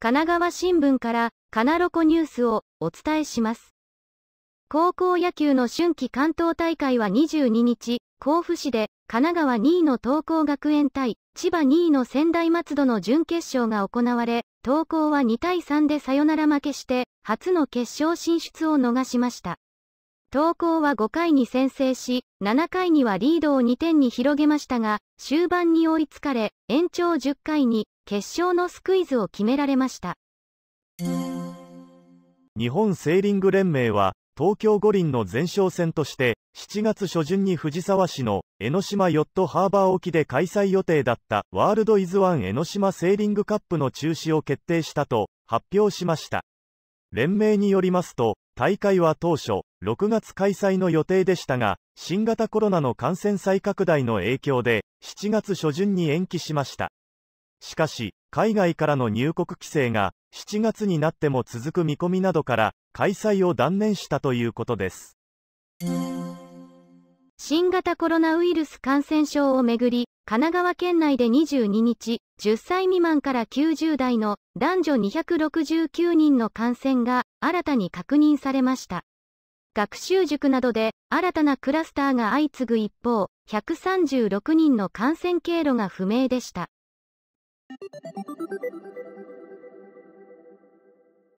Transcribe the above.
神奈川新聞からカナロコニュースをお伝えします。高校野球の春季関東大会は22日、甲府市で神奈川2位の東光学園対千葉2位の仙台松戸の準決勝が行われ、東光は2対3でサヨナラ負けして、初の決勝進出を逃しました。東光は5回に先制し、7回にはリードを2点に広げましたが、終盤に追いつかれ、延長10回に決勝のスクイズを決められました。日本セーリング連盟は東京五輪の前哨戦として7月初旬に藤沢市の江ノ島ヨットハーバー沖で開催予定だったワールドイズワン江ノ島セーリングカップの中止を決定したと発表しました。連盟によりますと大会は当初6月開催の予定でしたが新型コロナの感染再拡大の影響で7月初旬に延期しましたしかし、海外からの入国規制が7月になっても続く見込みなどから開催を断念したということです。新型コロナウイルス感染症をめぐり、神奈川県内で22日、10歳未満から90代の男女269人の感染が新たに確認されました。学習塾などで新たなクラスターが相次ぐ一方、136人の感染経路が不明でした。